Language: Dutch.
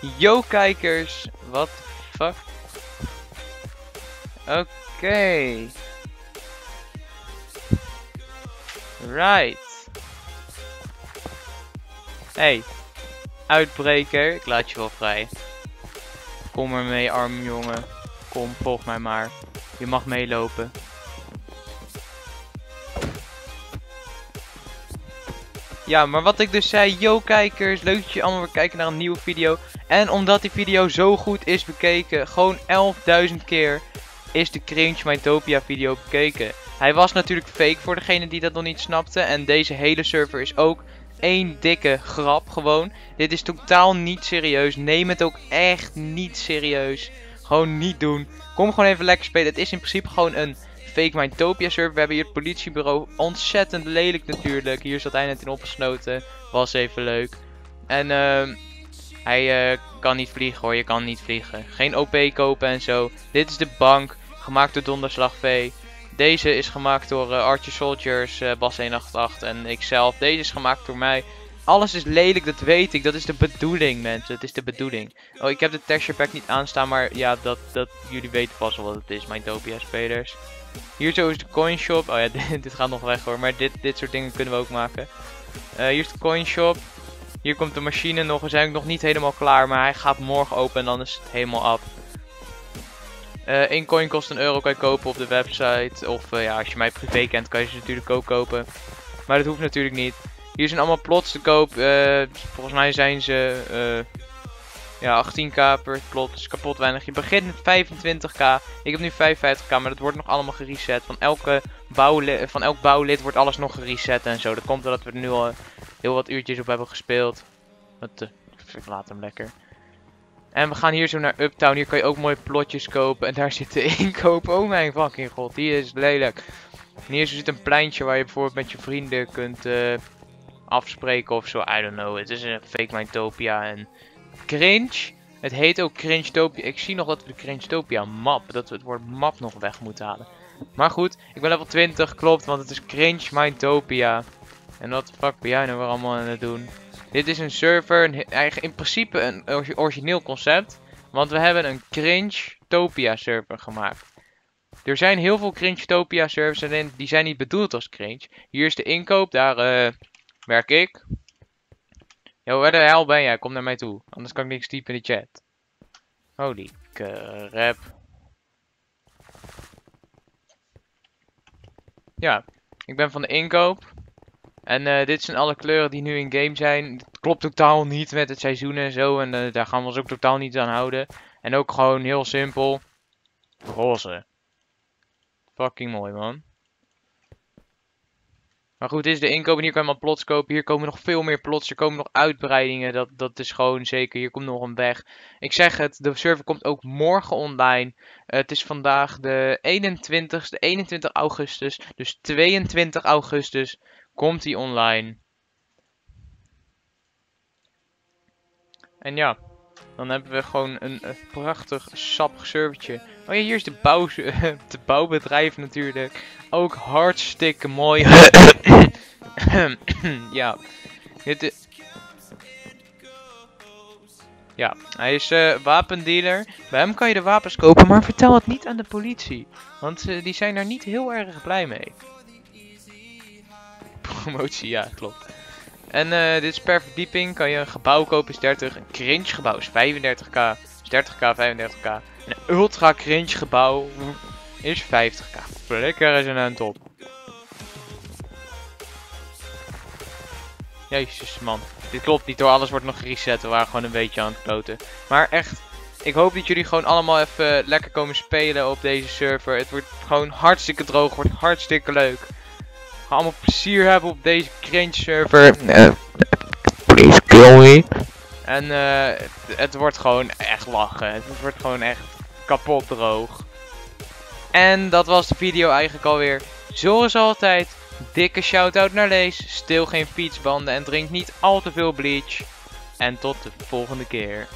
Yo kijkers, what the fuck? Oké. Right. Hey, uitbreker, ik laat je wel vrij. Kom er mee, arme jongen. Kom, volg mij maar. Je mag meelopen. Ja, maar wat ik dus zei, yo kijkers, leuk dat je allemaal weer kijken naar een nieuwe video. En omdat die video zo goed is bekeken, gewoon 11.000 keer, is de Cringe Mytopia video bekeken. Hij was natuurlijk fake voor degene die dat nog niet snapte. En deze hele server is ook één dikke grap gewoon. Dit is totaal niet serieus. Neem het ook echt niet serieus. Gewoon niet doen. Kom gewoon even lekker spelen. Het is in principe gewoon een fake Mytopia server. We hebben hier het politiebureau. Ontzettend lelijk natuurlijk. Hier zat hij net in opgesloten. Was even leuk. En uh, hij uh, kan niet vliegen hoor. Je kan niet vliegen. Geen OP kopen en zo. Dit is de bank. Gemaakt door Donderslag V. Deze is gemaakt door uh, Archer Soldiers, uh, Bas 188 en ikzelf. Deze is gemaakt door mij. Alles is lelijk, dat weet ik. Dat is de bedoeling, mensen. Het is de bedoeling. Oh, ik heb de texture pack niet aanstaan, maar ja, dat, dat jullie weten pas wel wat het is, mijn Topia spelers. Hier zo is de coin shop. Oh ja, dit, gaat nog weg hoor, maar dit, dit soort dingen kunnen we ook maken. Uh, hier is de coin shop. Hier komt de machine nog. We zijn nog niet helemaal klaar, maar hij gaat morgen open en dan is het helemaal af. Uh, coin kost een euro, kan je kopen op de website. Of uh, ja, als je mij privé kent, kan je ze natuurlijk ook kopen. Maar dat hoeft natuurlijk niet. Hier zijn allemaal plots te koop. Uh, volgens mij zijn ze ja, 18k per plot. Dus kapot weinig. Je begint met 25k. Ik heb nu 55k, maar dat wordt nog allemaal gereset. Van, elke van elk bouwlid wordt alles nog gereset en zo. Dat komt omdat we er nu al heel wat uurtjes op hebben gespeeld. Wat, ik laat hem lekker. En we gaan hier zo naar Uptown. Hier kan je ook mooie plotjes kopen. En daar zit de inkoop. Oh mijn fucking god, die is lelijk. Hier zit een pleintje waar je bijvoorbeeld met je vrienden kunt afspreken of zo. I don't know. Het is een fake Mytopia en cringe. Het heet ook Cringe-topia. Ik zie nog dat we de Cringe-topia map, dat we het woord map nog weg moeten halen. Maar goed, ik ben level 20, klopt, want het is Cringe Mytopia. En wat fuck ben jij nou weer allemaal aan het doen? Dit is een server, een, in principe een origineel concept. Want we hebben een Cringe-topia server gemaakt. Er zijn heel veel Cringe-topia servers en die zijn niet bedoeld als cringe. Hier is de inkoop, daar uh, werk ik. Yo, waar de hel ben jij? Kom naar mij toe. Anders kan ik niks typen in de chat. Holy crap. Ja, ik ben van de inkoop. En uh, dit zijn alle kleuren die nu in game zijn. Het klopt totaal niet met het seizoen en zo. En uh, daar gaan we ons ook totaal niet aan houden. En ook gewoon heel simpel. Roze. Fucking mooi man. Maar goed, is de inkoop. Hier kan je maar plots kopen. Hier komen nog veel meer plots. Er komen nog uitbreidingen. Dat, dat is gewoon zeker. Hier komt nog een weg. Ik zeg het, de server komt ook morgen online. Uh, het is vandaag de 21 de 21 augustus. Dus 22 augustus komt hij online. En ja, dan hebben we gewoon een, een prachtig sappig servertje. Oh ja, hier is de, bouw, de bouwbedrijf natuurlijk. Ook hartstikke mooi. ja, dit Ja, hij is uh, wapendealer. Bij hem kan je de wapens kopen, maar vertel het niet aan de politie. Want die zijn daar niet heel erg blij mee promotie, ja, klopt. En uh, dit is per verdieping. Kan je een gebouw kopen, is 30. Een cringe gebouw is 35k. Is 30k, 35k. En een ultra cringe gebouw is 50k. Flikker is een top. Jezus man. Dit klopt niet hoor, alles wordt nog gereset. We waren gewoon een beetje aan het kloten. Maar echt, ik hoop dat jullie gewoon allemaal even lekker komen spelen op deze server. Het wordt gewoon hartstikke droog, wordt hartstikke leuk. Ga allemaal plezier hebben op deze cringe server. Uh, please kill me. En uh, het, het, wordt gewoon echt lachen. Het wordt gewoon echt kapot droog. En dat was de video eigenlijk alweer. Zoals altijd, dikke shout-out naar Lees. Stil geen fietsbanden en drink niet al te veel bleach. En tot de volgende keer.